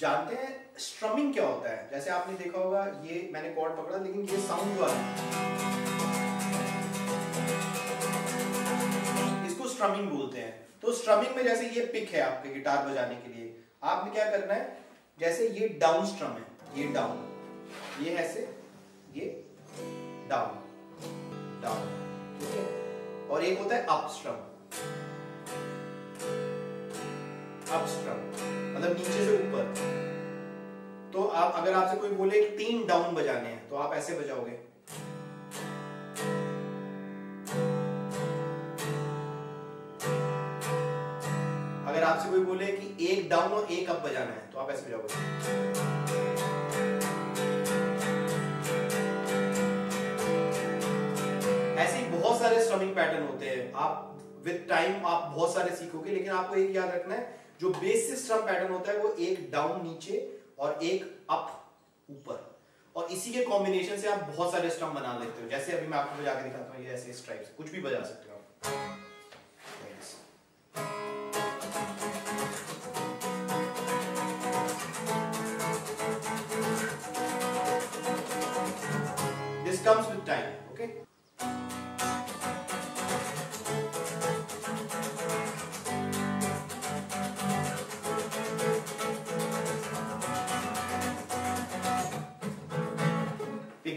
जानते हैं स्ट्रमिंग क्या होता है? जैसे आपने देखा होगा, ये मैंने कॉर्ड पकड़ा, लेकिन ये साउंड जो आ रहा है। इसको स्ट्रमिंग बोलते हैं। तो स्ट्रमिंग में जैसे ये पिक है आपके गिटार बजाने के लिए, आपने क्या करना है? जैसे ये डाउन स्ट्रम है, ये डाउन ये ऐसे ये डाउन डाउन और एक होता है अप स्ट्रम अप स्ट्रम मतलब नीचे से ऊपर। आप, अगर आपसे कोई बोले तीन डाउन बजाने हैं तो आप ऐसे बजाओगे। अगर आपसे कोई बोले कि एक डाउन और एक अप बजाना है तो आप ऐसे बजाओगे। ऐसे बहुत सारे स्ट्रमिंग पैटर्न होते हैं। आप विद टाइम आप बहुत सारे सीखोगे, लेकिन आपको एक याद रखना है, जो बेसिस स्ट्रम पैटर्न होता है, वो एक डाउन नीचे और एक अप ऊपर। और इसी के कॉम्बिनेशन से आप बहुत सारे स्ट्रम बना लेते हो। जैसे अभी मैं आपको बजा के दिखाता हूँ, ये ऐसे स्ट्राइप्स कुछ भी बजा सकते हो आप।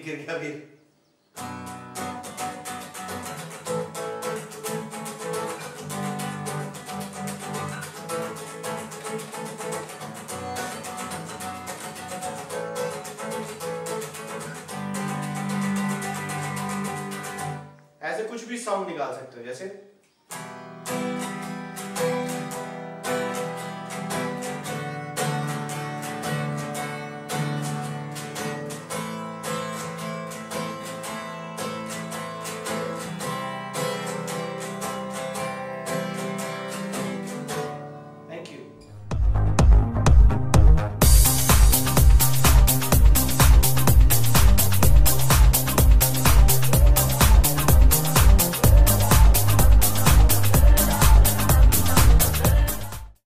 गिर गया फिर ऐसे कुछ भी साउंड निकाल सकते हो जैसे